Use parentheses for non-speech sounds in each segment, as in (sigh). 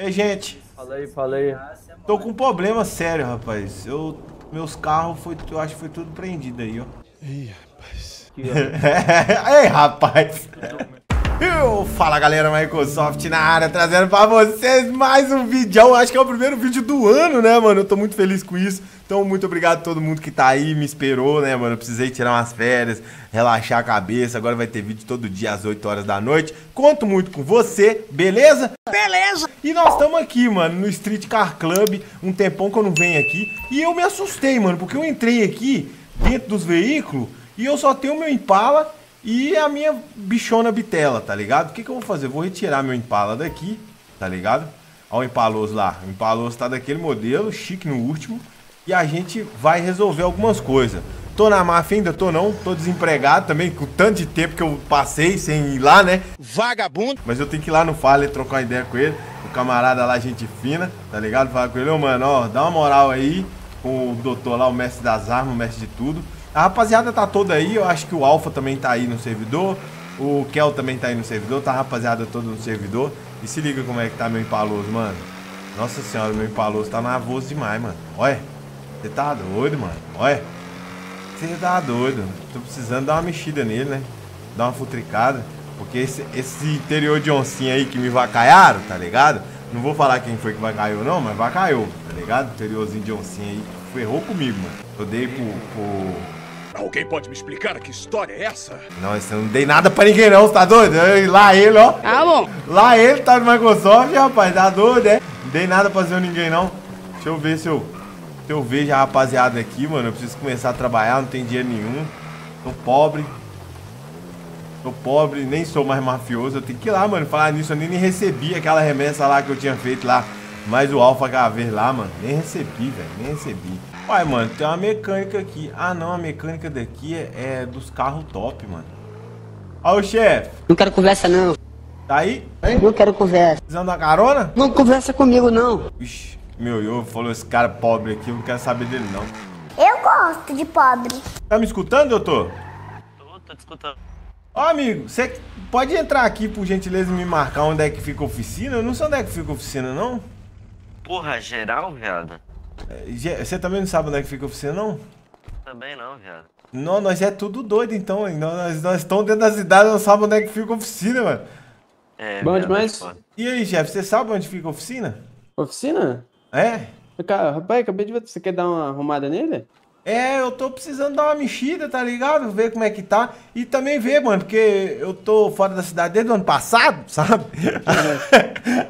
Ei, gente. Fala aí, fala aí. Tô com um problema sério, rapaz. Eu, meus carros, foi, eu acho que foi tudo prendido aí, ó. Ih, rapaz. (laughs) Ei, rapaz. Eu, fala galera, Microsoft na área, trazendo pra vocês mais um vídeo. Acho que é o primeiro vídeo do ano, né, mano? Eu tô muito feliz com isso. Então, muito obrigado a todo mundo que tá aí, me esperou, né, mano? Eu precisei tirar umas férias, relaxar a cabeça. Agora vai ter vídeo todo dia às 8 horas da noite. Conto muito com você, beleza? Beleza! E nós estamos aqui, mano, no Street Car Club. Um tempão que eu não venho aqui. E eu me assustei, mano, porque eu entrei aqui dentro dos veículos e eu só tenho meu Impala e a minha bichona bitela, tá ligado? O que, que eu vou fazer? Eu vou retirar meu Impala daqui, tá ligado? Olha o Impaloso lá. O Impaloso tá daquele modelo, chique no último. E a gente vai resolver algumas coisas. Tô na máfia ainda, tô não. Tô desempregado também, com tanto de tempo que eu passei sem ir lá, né? Vagabundo. Mas eu tenho que ir lá no Fale trocar uma ideia com ele. O camarada lá, gente fina, tá ligado? Falar com ele, ô mano, ó, dá uma moral aí com o doutor lá, o mestre das armas, o mestre de tudo. A rapaziada tá toda aí, eu acho que o Alpha também tá aí no servidor. O Kel também tá aí no servidor, tá a rapaziada toda no servidor. E se liga como é que tá meu empaloso, mano. Nossa senhora, meu empaloso tá nervoso demais, mano. Olha, você tá doido, mano. Olha, você tá doido. Tô precisando dar uma mexida nele, né? Dar uma futricada. Porque esse, esse interior de oncinha aí que me vacaiaram, tá ligado? Não vou falar quem foi que vacaiou não, mas vacaiou, tá ligado? Interiorzinho de oncinha aí ferrou comigo, mano. Eu dei pro, pro Alguém pode me explicar que história é essa? não, isso eu não dei nada pra ninguém não, você tá doido? Eu- Lá ele, ó. Ah, bom. Lá ele tá no Microsoft, rapaz, tá doido, é? Não dei nada pra fazer ninguém não. Deixa eu ver se eu, se eu vejo a rapaziada aqui, mano. Eu preciso começar a trabalhar, não tem dinheiro nenhum. Tô pobre. Tô pobre, nem sou mais mafioso. Eu tenho que ir lá, mano. Falar nisso, eu nem, recebi aquela remessa lá que eu tinha feito lá. Mas o Alpha HV lá, mano, nem recebi, velho, nem recebi. Uai, mano, tem uma mecânica aqui. Ah, não, a mecânica daqui é, é dos carros top, mano. Ó o chefe, Não quero conversa, não. tá aí? Não quero conversa. Precisando da carona? Não conversa comigo, não. Ixi, meu, eu falou esse cara pobre aqui, eu não quero saber dele não. Eu gosto de pobre. Tá me escutando, doutor? Tô, tô te escutando. Ó, amigo, você pode entrar aqui, por gentileza, e me marcar onde é que fica a oficina? Eu não sei onde é que fica a oficina, não. Porra, geral, viado? É, Você também não sabe onde é que fica a oficina, não? Também não, viado. Não, nós é tudo doido, então. hein? Nós, nós estamos dentro da cidade, não sabemos onde é que fica a oficina, mano. É, Bom demais. é foda. E aí, chefe, você sabe onde fica a oficina? Oficina? É? Cara, rapaz, acabei de ver. Você quer dar uma arrumada nele? É, eu tô precisando dar uma mexida, tá ligado? Ver como é que tá. E também ver, mano, porque eu tô fora da cidade desde o ano passado, (laughs) sabe?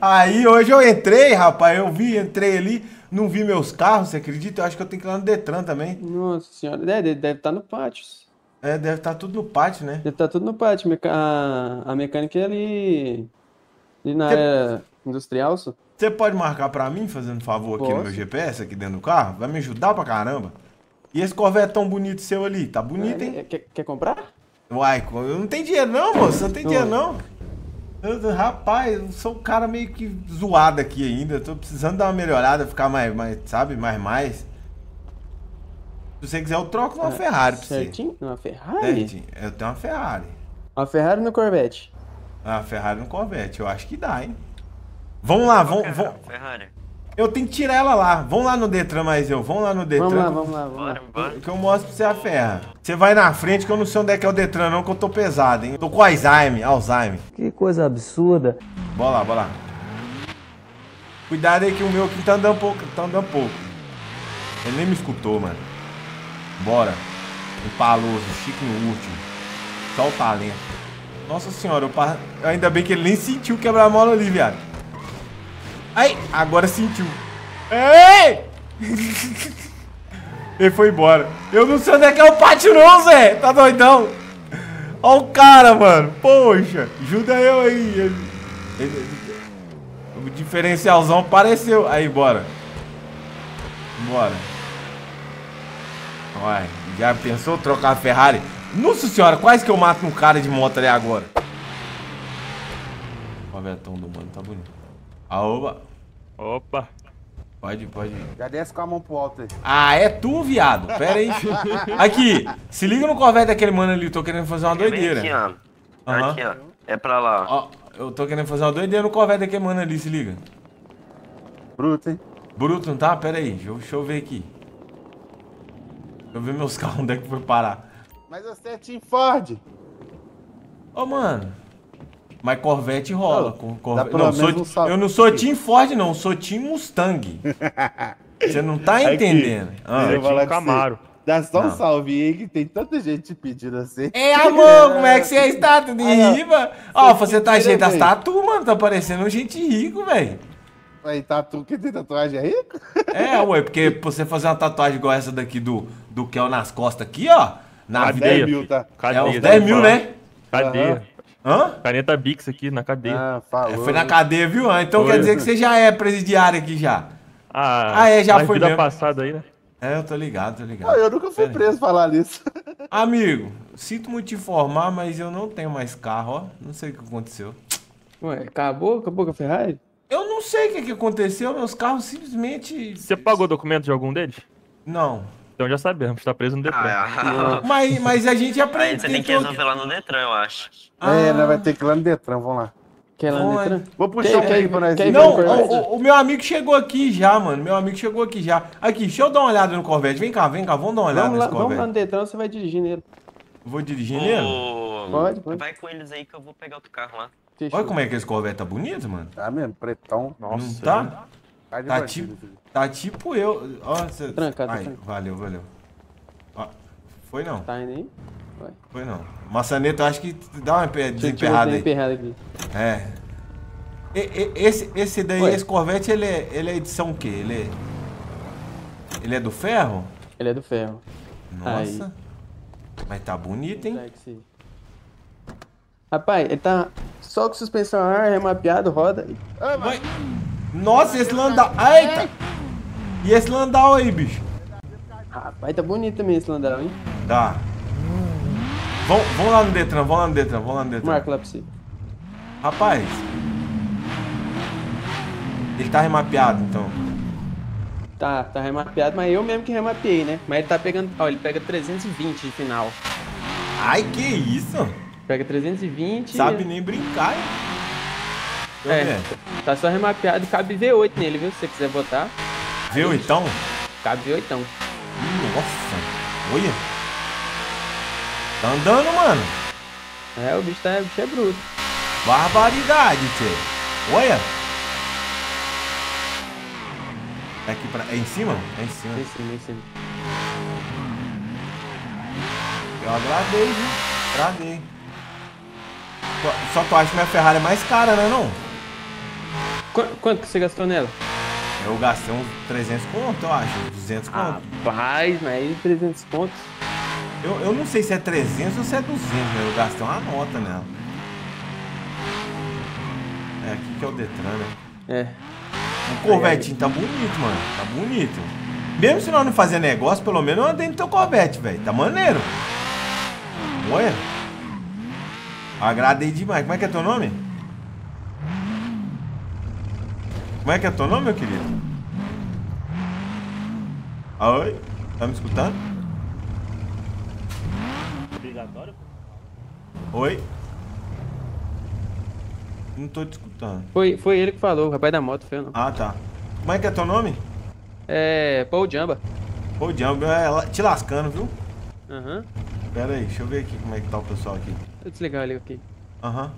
Aí hoje eu entrei, rapaz, eu vi, entrei ali, não vi meus carros, você acredita? Eu acho que eu tenho que ir lá no Detran também. Nossa senhora. É, deve, estar no pátio. É, deve estar tudo no pátio, né? Deve estar tudo no pátio. A, a mecânica é ali. Ali na área industrial, só. Você pode marcar pra mim, fazendo favor aqui no meu Posso. GPS, aqui dentro do carro? Vai me ajudar pra caramba. E esse Corvette tão bonito seu ali, tá bonito, hein? É, Quer, quer comprar? Uai, eu não tenho dinheiro não, moço. Você não tem Não. dinheiro não. Eu- rapaz, eu sou um cara meio que zoado aqui ainda. Tô precisando dar uma melhorada, ficar mais, mais sabe, mais, mais. Se você quiser, eu troco uma Ferrari pra você. É, Certinho? Uma Ferrari? Certinho. Eu tenho uma Ferrari. Uma Ferrari no Corvette. Uma Ferrari no Corvette, eu acho que dá, hein? Vamos lá, vamos, vamos. Eu tenho que tirar ela lá. Vamos lá no Detran, mais eu. Vamos lá no Detran. Vamos lá, vamos lá, vamos Bora, lá. bora. Que eu mostro pra você a ferra. Você vai na frente que eu não sei onde é que é o Detran, não, que eu tô pesado, hein? Tô com Alzheimer, Alzheimer. Que coisa absurda. Bora lá, bora lá. Cuidado aí que o meu aqui tá andando pouco, tá andando pouco. Ele nem me escutou, mano. Bora. Impaloso, chique no último. Só o talento. Nossa senhora, eu pa- ainda bem que ele nem sentiu quebrar a mola ali, viado. Aí, agora sentiu. Ei! (laughs) ele foi embora. Eu não sei onde é que é o pátio não, Zé. Tá doidão? Ó o cara, mano. Poxa, ajuda eu aí. Ele- ele- o diferencialzão apareceu. Aí, bora. Bora. Uai, já pensou trocar a Ferrari? Nossa senhora, quase que eu mato um cara de moto ali agora. Ó o vetão do mano, tá bonito. Aoba. Opa. Pode, pode. Já desce com a mão pro alto aí. Ah, é tu, viado. Pera aí. Aqui, se liga no Corvette daquele mano ali. Tô querendo fazer uma É doideira. aqui, ó. Aham. Aqui, ó. É pra lá, ó. Eu tô querendo fazer uma doideira no Corvette daquele mano ali, se liga. Bruto, hein? Bruto, não tá? Pera aí, deixa eu, deixa eu ver aqui. Deixa eu ver meus (laughs) carros, onde é que foi parar. Mas você é Team Ford. Ô, mano. Mas Corvette rola. Dá Corvette. Não, sou- um salve. eu não sou Team Ford, não. Sou Team Mustang. (laughs) Você não tá entendendo. Ah. Eu vou falar Tinha um com você. Camaro. Dá só um Não. salve aí que tem tanta gente pedindo assim. É, amor, (laughs) como é que você está? Tudo Aí, ó. riba? Ó, você tá cheio das tatu, mano. Tá parecendo um gente rico, velho. Aí, tatu, quem tem tatuagem é rico? É, ué, porque pra (laughs) você fazer uma tatuagem igual essa daqui do, do Kel nas costas aqui, ó. Na vida. 10 mil, tá? Cadeia. É uns dá 10 pra mil, falar. né? Cadeia. Hã? Caneta Bix aqui na cadeia. Ah, É, falou. foi na cadeia, viu? Então Foi. quer dizer que você já é presidiário aqui já. Ah, Ah, é, já foi vida mesmo. passada aí, né? É, eu tô ligado, tô ligado. Ah, eu nunca fui Pera aí. preso falar nisso. (laughs) Amigo, sinto muito te informar, mas eu não tenho mais carro, ó. Não sei o que aconteceu. Ué, acabou? Acabou com a Ferrari? Eu não sei o que, que aconteceu, meus carros simplesmente. Você pagou documento de algum deles? Não. Então já sabemos, tá preso no Detran. Ah, Mas, mas a gente aí aprende. você tem que resolver lá no Detran, eu acho. É, nós vai ter que ir lá no Detran, vamos lá. Quer lá Bom, dentro? é. Vou puxar Quem- um pouquinho pra nós ir. vai Não, no Corvette? o, o- o meu amigo chegou aqui já, mano. Meu amigo chegou aqui já. Aqui, deixa eu dar uma olhada no Corvette. Vem cá, vem cá, vamos dar uma olhada Vamos lá, nesse vamos lá Corvette. no Detran, você vai dirigir nele. Vou dirigir nele? Ô, Pode, pode. Vai com eles aí que eu vou pegar outro carro lá. Olha como é que esse Corvette tá bonito, mano. Tá mesmo, pretão. Não Nossa. tá? Tá, Tá tipo, tá tipo eu. Ó, cê... Trancado, Ai, trancado. valeu, valeu. Ó, foi não, Tá indo aí? Vai. foi não. Maçaneta, eu acho que dá uma desemperrada aí. emperrado aqui. É. E- e- esse, esse daí, esse Corvette, ele é, ele é edição o quê? Ele é. Ele é do ferro? Ele é do ferro. Nossa. Mas tá bonito, hein? Rapaz, ele tá só com suspensão ar, remapeado, roda. e- Vai. Nossa, esse landau. Eita! E esse landau aí, bicho? Rapaz, tá bonito também esse Landarão, hein? Tá. Vamos, vamos lá no Detran, vamos lá no Detran, vamos lá no Detran. Marco lá pra você. Rapaz. Ele tá remapeado, então. Tá, tá remapeado, mas eu mesmo que remapeei, né? Mas ele tá pegando. Ó, ele pega 320 de final. Ai, que isso? Pega 320. Sabe nem brincar, hein? Eu É, ver. tá só remapeado e cabe V8 nele, viu? Se você quiser botar, Viu, então? cabe V8. Nossa. Olha. Tá andando, mano. É, o bicho, tá, o bicho é bruto. Barbaridade, tchê. Olha. É aqui pra... É em cima? É em cima. Em cima, em cima. Eu agradei, viu? Agradei. Só- Só tu acha que minha Ferrari é mais cara, né, não? Qu- quanto que você gastou nela? Eu gastei uns 300 conto, eu acho. 200 conto. Rapaz, mas aí 300 pontos. Eu, eu não sei se é 300 ou se é 200, né? Eu gastei uma nota nela. É aqui que é o Detran, né? É. O Corvetinho tá bonito, mano. Tá bonito. Mesmo se nós não fazer negócio, pelo menos eu andei no teu Corvette, velho. Tá maneiro. Olha. Agradei demais. Como é que é teu nome? Como é que é teu nome, meu querido? Oi? Tá me escutando? Obrigatório? Oi? Não tô te escutando. Foi, foi ele que falou, o rapaz da moto, foi eu não. Ah, tá. Como é que é teu nome? É. Paul Jamba. Pô, o Jumbo é te lascando, viu? Aham. Pera aí, deixa eu ver aqui como é que tá o pessoal aqui. Deixa eu desligar ele aqui. Aham.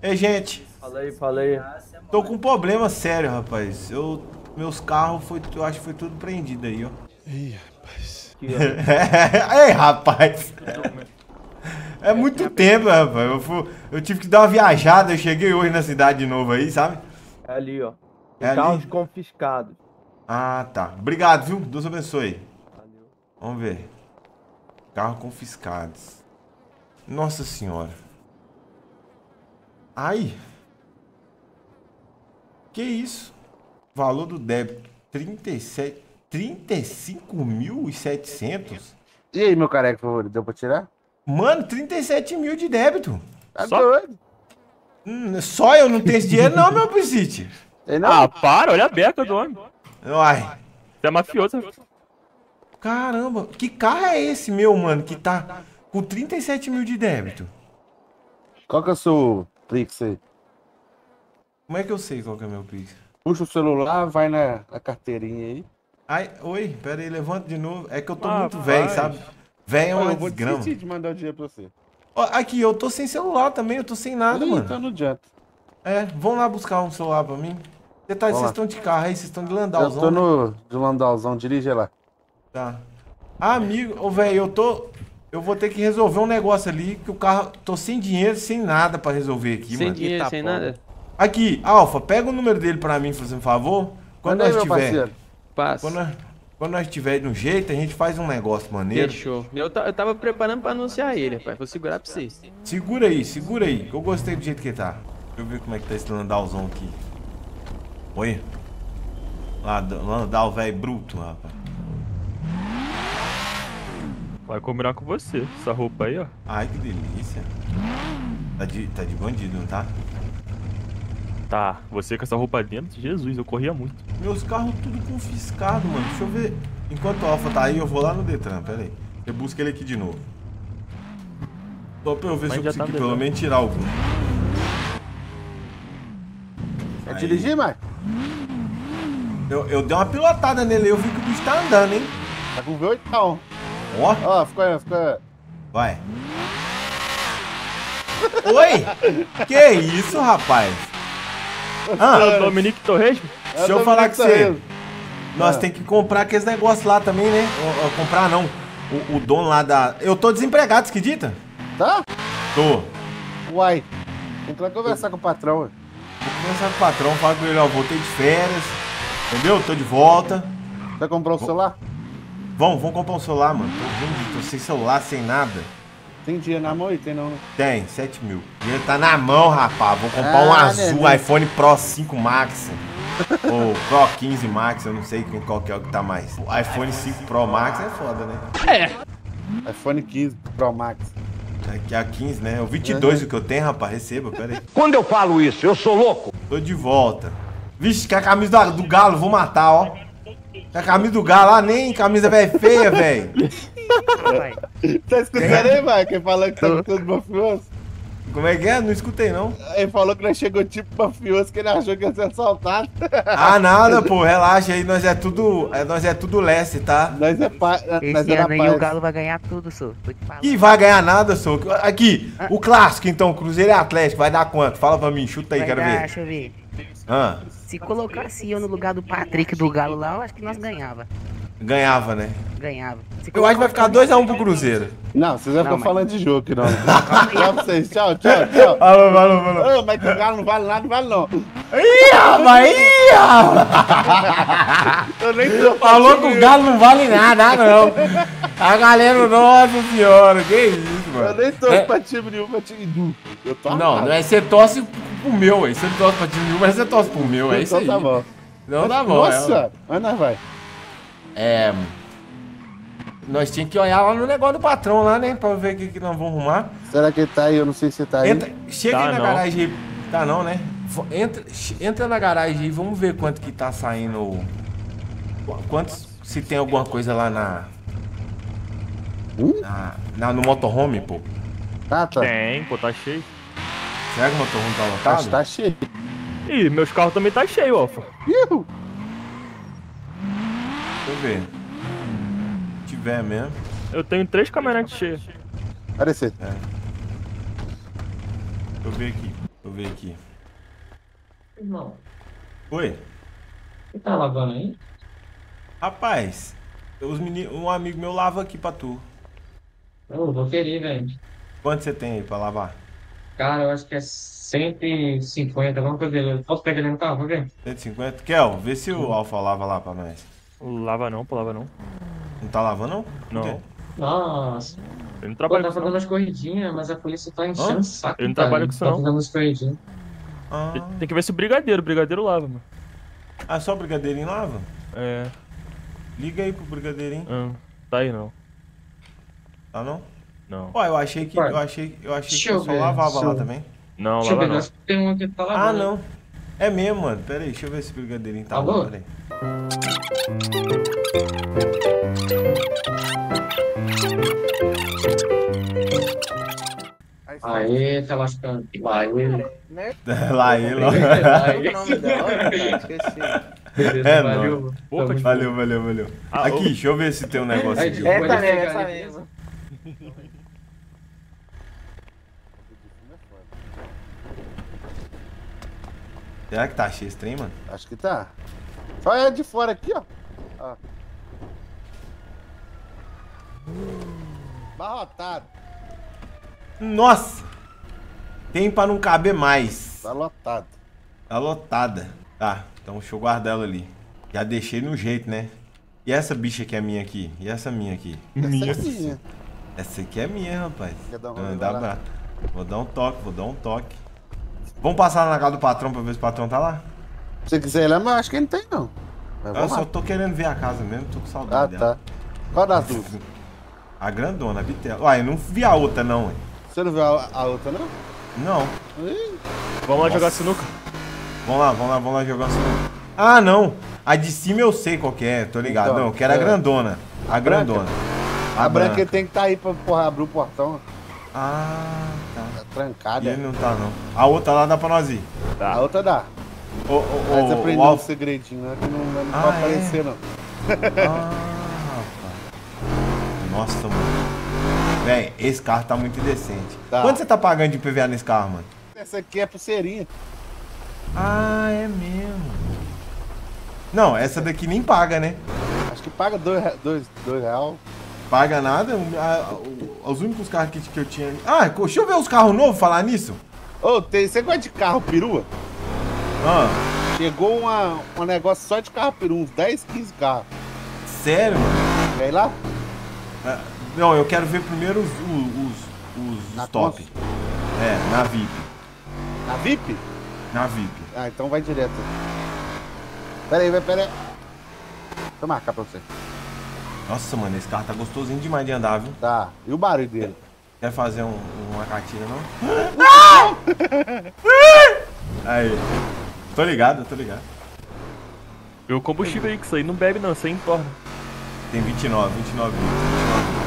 Ei, gente. Fala aí, fala aí. Tô com um problema sério, rapaz. Eu, meus carros, foi, eu acho que foi tudo prendido aí, ó. Ih, rapaz. Ei, (laughs) rapaz. É muito tempo, rapaz. Eu, fui- eu tive que dar uma viajada. Eu cheguei hoje na cidade de novo aí, sabe? É ali, ó. É Carros confiscados. Ah, tá. Obrigado, viu? Deus abençoe. Vamos ver. Carro confiscados. Nossa senhora. Ai. Que isso? Valor do débito. 37... 35.700? E aí, meu careca favorito, deu pra tirar? Mano, 37 mil de débito. Tá Só? doido. Hum, só eu não tenho esse dinheiro não, meu Piscite. Ah, para, olha a beca do homem. Uai. Você é mafioso. Caramba, que carro é esse meu, mano, que tá com 37 mil de débito? Qual que é o seu Plix aí? Como é que eu sei qual que é meu Pix? Puxa o celular, vai na, na carteirinha aí. Ai, oi, pera aí, levanta de novo. É que eu tô Ah, muito velho, sabe? Velho é uma eu vou desgrama. desistir de mandar o dinheiro pra você. Ó, aqui, eu tô sem celular também, eu tô sem nada, Ih, mano. Então não adianta. É, vão lá buscar um celular pra mim. Você tá, vocês estão de carro aí, vocês estão de Eu Landalzão. tô né? no de Landalzão, dirige lá. Tá. Ah, amigo, ô, velho, eu tô. Eu vou ter que resolver um negócio ali, que o carro. Tô sem dinheiro, sem nada pra resolver aqui, Sem mano. dinheiro, Eita sem porra. nada. Aqui, Alfa, pega o número dele pra mim, fazendo um favor. Quando aí, nós tiver. Passa. Quando nós, quando nós tiver de um jeito, a gente faz um negócio maneiro. Fechou. Eu, eu tava preparando pra anunciar ele, rapaz. Vou segurar pra vocês. Segura aí, segura aí, que eu gostei do jeito que ele tá. Deixa eu ver como é que tá esse Landalzão aqui. Oi. Landa- Landal, velho, bruto, rapaz. Vai combinar com você. Essa roupa aí, ó. Ai, que delícia. Tá de, tá de bandido, não tá? Tá, você com essa roupa dentro, Jesus, eu corria muito. Meus carros tudo confiscado, mano. Deixa eu ver. Enquanto o Alfa tá aí, eu vou lá no Detran, pera aí. Eu busco ele aqui de novo. Só pra eu ver Mas se eu tá consigo pelo devendo. menos tirar algum. Quer Aí. dirigir, Mike? Eu, eu dei uma pilotada nele, eu vi que o bicho tá andando, hein? Tá com V8 não. Ó, Ó, ficou aí, ficou aí. vai. Oi! Que isso, rapaz? Ah, É o Dominique Torres? deixa eu tô falar com você. Nós Ah. tem que comprar aqueles negócios lá também, né? Ou- ou comprar não. O, o dono lá da. Eu tô desempregado, você acredita? Tá? Tô. Uai. Tem que ir lá conversar com o patrão. ué. Vou conversar com o patrão, falar com ele, ó, voltei de férias. Entendeu? Tô de volta. Vai comprar o celular? Vamos, vamos comprar um celular, mano. Tô, tô sem celular, sem nada. Tem dinheiro na mão aí? Tem não, né? Tem, 7 mil. Dinheiro tá na mão, rapaz. Vou comprar um Ah, azul, neném. iPhone Pro 5 Max. (laughs) Ou Pro 15 Max, eu não sei qual que é o que tá mais. O iPhone 5 Pro Max é foda, né? iPhone 15 Pro Max. Aqui é a 15, né? É o 22 o que eu tenho, rapaz. Receba, pera aí. (laughs) Quando eu falo isso, eu sou louco. Tô de volta. Vixe, que a camisa do Galo, vou matar, ó. Que a camisa do Galo, ah, nem camisa velho feia, velho. Tá escutando aí, Mike? Ele falou que tá tudo mafioso. Como é que é? Não escutei, não. Ele falou que nós chegou tipo mafioso, que ele achou que ia ser assaltado. Ah, nada, pô. Relaxa aí. Nós é tudo, é, nós é tudo leste, tá? nós é pa... nós Esse é ano na aí paz. o Galo vai ganhar tudo, falando. E vai ganhar nada, sou. Aqui, o clássico, então. Cruzeiro e Atlético. Vai dar quanto? Fala pra mim. Chuta aí, Vai quero dar, ver. Deixa eu ver. Ah, Se colocasse eu no lugar do Patrick do Galo lá, eu acho que nós ganhava. Ganhava, né? Ganhava. Eu acho que vai ficar colocasse- 2x1 pro Cruzeiro. Não, vocês vão ficar mas- falando de jogo aqui, não. (laughs) Tchau pra vocês. Tchau, tchau, tchau. Falou, falou, falou. Ô, mas que o Galo não vale nada, não vale não. Ih, rapaz, ih, rapaz. Eu nem tô Falou que o Galo não vale nada, ah, não. A galera, nossa senhora, que isso, Eu mano. nem tô É. pra time nenhum, pra time. Eu tô Não, amado. não é você torce pro meu, aí. Você não torce pra time nenhum, mas você torce pro meu, é isso Então aí. tá bom. Não tá bom, Nossa, mas nós vai. É. Nós tínhamos que olhar lá no negócio do patrão lá, né? Pra ver o que, que nós vamos arrumar. Será que ele tá aí? Eu não sei se tá aí. Entra, chega Tá aí na não. garagem aí. Tá não, né? Entra, entra na garagem aí, vamos ver quanto que tá saindo. Quantos. Se tem alguma coisa lá na. Hum? na, na- no motorhome, pô. Tá, tá. Tem, pô, tá cheio. Será que o motorhome tá Tá, lotado? tá cheio. Ih, meus carros também tá cheio, Alfa. Iu. Deixa eu ver. Se tiver mesmo. Eu tenho três caminhonetes cheias. Aparecer. Deixa eu ver aqui. Deixa eu ver aqui. Irmão, Oi? você tá lavando aí? Rapaz, os meni- um amigo meu lava aqui pra tu. Eu vou querer, velho. Quanto você tem aí pra lavar? Cara, eu acho que é 150, alguma coisa dele. Posso pegar ele no carro, vou ver? 150? Kel, vê se o Alfa lava lá pra nós. Lava não, pô, lava não. Não tá lavando, não? Não. Nossa, Eu não pô, trabalho tá com isso, fazendo as corridinhas, mas a polícia tá enchendo o saco. Eu não cara. trabalho com isso, Tá não. fazendo as corridinhas. Ah, Tem- que ver se o brigadeiro, o brigadeiro lava, mano. ah, só o brigadeirinho lava? É. Liga aí pro brigadeirinho. ah, tá aí não. Tá não? Não. Ó, eu achei que. Eu achei, eu achei deixa que eu eu só ver, lavava lá eu- também. Não, Deixa eu lava ver, não. acho que tem um aqui que tá Ah, lavando. não. É mesmo, mano. Pera aí, deixa eu ver se o brigadeirinho tá Alô? bom. Pera aí. Aê, tá lascando. Vai, ele. Lá ele, ó. Qual que é o nome dela, cara? Esqueci. Beleza, É, valeu. Valeu, valeu, valeu. Ah, Aqui, ô. deixa eu ver se tem um negócio Aí, aqui. Essa pode mesmo, essa mesmo. Será que tá cheio esse trem, mano? Acho que tá. Só é de fora aqui, ó. ó. Barrotado. Nossa! Tem pra não caber mais. Tá lotado. Tá lotada. Tá, então deixa eu guardar ela ali. Já deixei no jeito, né? E essa bicha que é minha aqui? E essa minha aqui? Essa é minha. Essa aqui é minha, rapaz. Quer dar um dá pra- Vou dar um toque, vou dar um toque. Vamos passar na casa do patrão pra ver se o patrão tá lá? Se você quiser ir lá, mas eu acho que ele não tem, não. Mas Eu só lá. tô querendo ver a casa mesmo, tô com Ah, saudade tá. dela. Qual das duas? (laughs) A grandona, a bitela. Uai, eu não vi a outra não, ué. Você não viu a, a outra, não? Não. Ih, Vamos lá jogar sinuca. Vamos lá, vamos lá, vamos lá jogar assim. Ah, não. A de cima eu sei qual que é, tô ligado. Então, não, eu quero a é. grandona. A branca? grandona. A, branca tem que estar tá aí pra porra, abrir o portão. Ah, tá. Tá trancada. E ele não tá, não. A outra lá dá pra nós ir. A outra dá. Ô, ô, Mas aprendeu o um segredinho, né? Que não, não Ah, pode é? aparecer, não. Ah, rapaz. Nossa, mano. Véi, esse carro tá muito indecente. Tá. Quanto você tá pagando de PVA nesse carro, mano? Essa aqui é pulseirinha. Ah, é mesmo. Não, essa daqui nem paga, né? Acho que paga dois, dois, dois real. Paga nada. a- o- Os únicos carros que, que eu tinha. Ah, deixa eu ver os carros novos falar nisso. Ô, tem, você gosta de carro perua? Ah, Chegou uma, um negócio só de carro peru, uns 10, 15 carros. sério, mano? Quer ir lá? Ah, Não, eu quero ver primeiro os, os, os, os top. Cons? É, na VIP. Na VIP? Na VIP. Ah, então vai direto. Pera aí, vai, pera aí. Deixa eu marcar pra você. Nossa, mano, esse carro tá gostosinho demais de andar, viu? Tá. E o barulho dele? Quer fazer um, uma catina, não? (laughs) (laughs) Aí. Tô ligado, tô ligado. E o combustível aí, que isso aí não bebe não, isso aí entorna. Tem 29, 29 litros, 29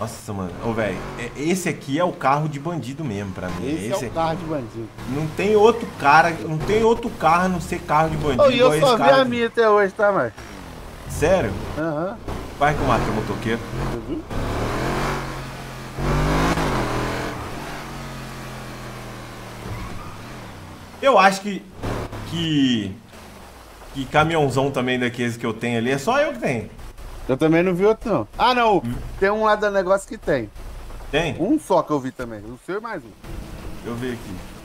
Nossa, mano. Ô, velho, é- esse aqui é o carro de bandido mesmo pra mim. Esse, é o carro de bandido. Não tem outro cara, não tem outro carro a não ser carro de bandido. Ô, e eu só esse vi a aqui. minha até hoje, tá, Marcos? Sério? Aham. Vai que eu matei o motoqueiro. Você Eu acho que. Que. Que caminhãozão também daqueles que eu tenho ali é só eu que tenho. Eu também não vi outro, não. Ah, não. Tem um lá do negócio que tem. Tem? Um só que eu vi também. O seu e mais um. Eu ver aqui.